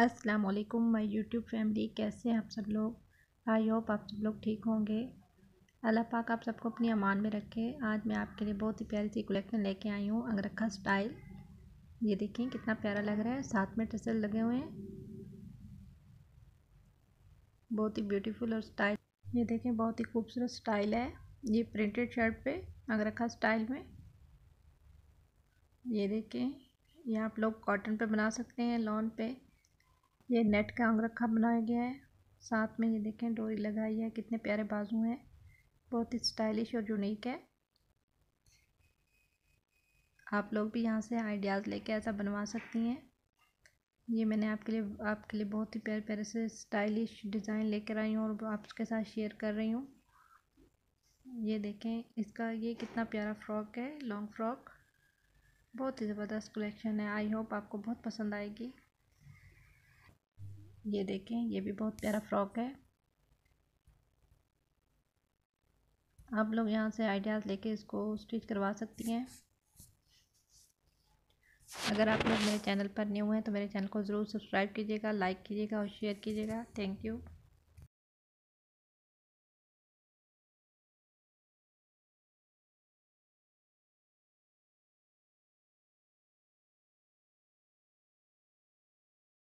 अस्सलाम वालेकुम my YouTube family. कैसे हैं आप सब लोग? आई होप आप सब लोग ठीक होंगे। अल्लाह पाक आप सबको अपनी अमान में रखे। आज मैं आपके लिए बहुत ही प्यारी सी कलेक्शन लेके आई हूँ, अंगरखा स्टाइल। ये देखें कितना प्यारा लग रहा है। साथ में टसल लगे हुए हैं। बहुत ही ब्यूटीफुल और स्टाइल। ये देखें, बहुत ही खूबसूरत स्टाइल है। ये प्रिंटेड शर्ट पे, अंगरखा स्टाइल में। ये देखें, ये आप लोग कॉटन पे बना सकते हैं, लॉन पे। ये नेट का अंगरखा बनाया गया है। साथ में ये देखें, डोरी लगाई है, कितने प्यारे बाजू हैं। बहुत ही स्टाइलिश और यूनिक है। आप लोग भी यहाँ से आइडियाज़ लेके ऐसा बनवा सकती हैं। ये मैंने आपके लिए आपके लिए बहुत ही प्यारे प्यारे से स्टाइलिश डिज़ाइन लेकर आई हूँ और आपके साथ शेयर कर रही हूँ। ये देखें, इसका ये कितना प्यारा फ्रॉक है, लॉन्ग फ्रॉक। बहुत ही ज़बरदस्त कलेक्शन है। आई होप आपको बहुत पसंद आएगी। ये देखें, ये भी बहुत प्यारा फ्रॉक है। आप लोग यहाँ से आइडियाज़ लेके इसको स्टिच करवा सकती हैं। अगर आप लोग मेरे चैनल पर न्यू हैं तो मेरे चैनल को ज़रूर सब्सक्राइब कीजिएगा, लाइक कीजिएगा और शेयर कीजिएगा। Thank you.